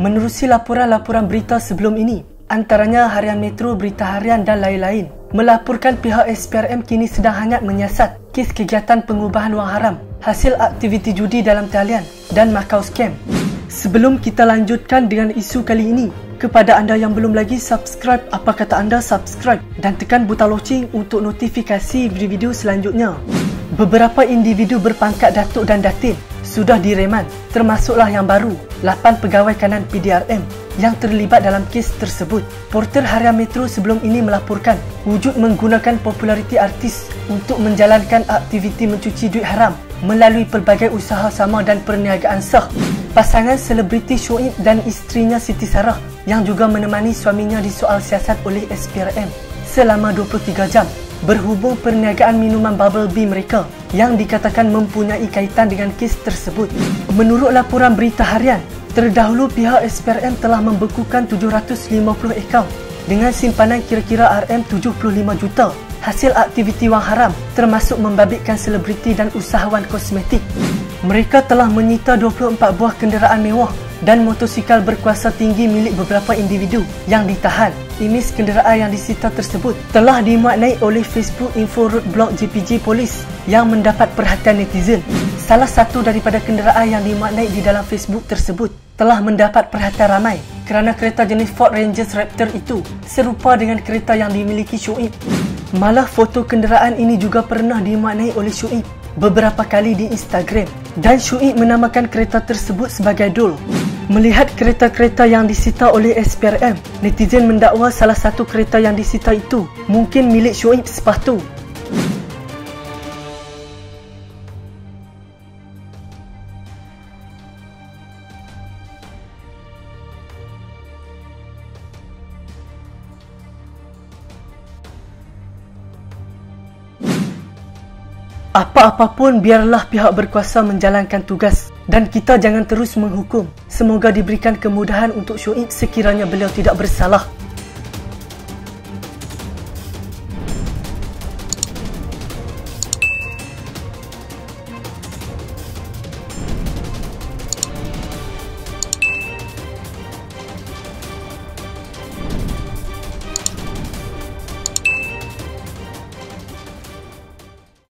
Menerusi laporan-laporan berita sebelum ini, antaranya Harian Metro, Berita Harian dan lain-lain, melaporkan pihak SPRM kini sedang hangat menyiasat kes kegiatan pengubahan wang haram hasil aktiviti judi dalam talian dan Macau Scam. Sebelum kita lanjutkan dengan isu kali ini, kepada anda yang belum lagi subscribe, apa kata anda subscribe dan tekan butang loceng untuk notifikasi video-video selanjutnya. Beberapa individu berpangkat Datuk dan Datin sudah direman termasuklah yang baru 8 pegawai kanan PDRM yang terlibat dalam kes tersebut. Porter Harian Metro sebelum ini melaporkan wujud menggunakan populariti artis untuk menjalankan aktiviti mencuci duit haram melalui pelbagai usaha sama dan perniagaan sah. Pasangan selebriti Shoaib dan isterinya Siti Sarah yang juga menemani suaminya di soal siasat oleh SPRM selama 23 jam berhubung perniagaan minuman bubble bee mereka yang dikatakan mempunyai kaitan dengan kes tersebut. Menurut laporan berita harian, terdahulu pihak SPRM telah membekukan 750 akaun dengan simpanan kira-kira RM75 juta hasil aktiviti wang haram termasuk membabitkan selebriti dan usahawan kosmetik. Mereka telah menyita 24 buah kenderaan mewah dan motosikal berkuasa tinggi milik beberapa individu yang ditahan. Imej kenderaan yang disita tersebut telah dimaknai oleh Facebook Info Road Blog JPJ Polis yang mendapat perhatian netizen. Salah satu daripada kenderaan yang dimaknai di dalam Facebook tersebut telah mendapat perhatian ramai kerana kereta jenis Ford Rangers Raptor itu serupa dengan kereta yang dimiliki Shoaib. Malah foto kenderaan ini juga pernah dimaknai oleh Shoaib beberapa kali di Instagram dan Shoaib menamakan kereta tersebut sebagai Dol. Melihat kereta-kereta yang disita oleh SPRM, netizen mendakwa salah satu kereta yang disita itu mungkin milik Shoaib sepatu. Apa-apapun biarlah pihak berkuasa menjalankan tugas dan kita jangan terus menghukum. Semoga diberikan kemudahan untuk Shoaib sekiranya beliau tidak bersalah.